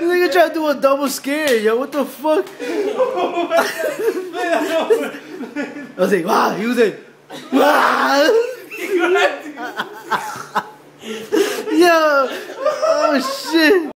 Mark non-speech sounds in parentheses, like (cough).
You nigga trying to do a double scare, yo. What the fuck? I was like, wow. He was like, wow. (laughs) yo. Oh, shit.